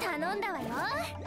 頼んだわよ。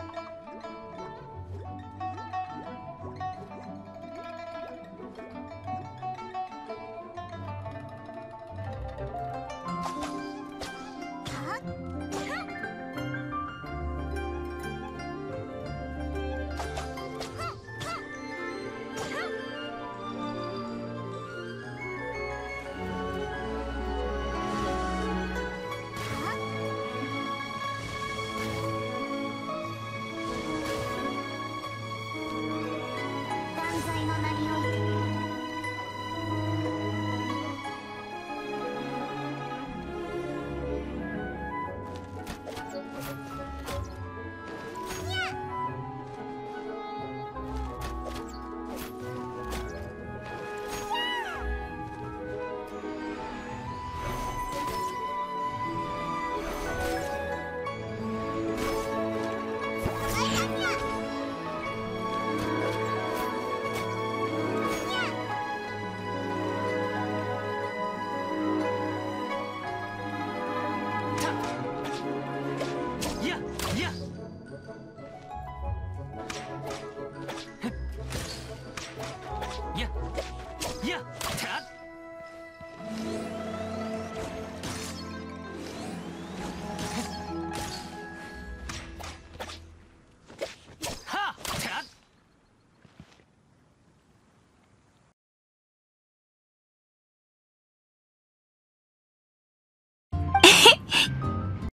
야, 야, 자.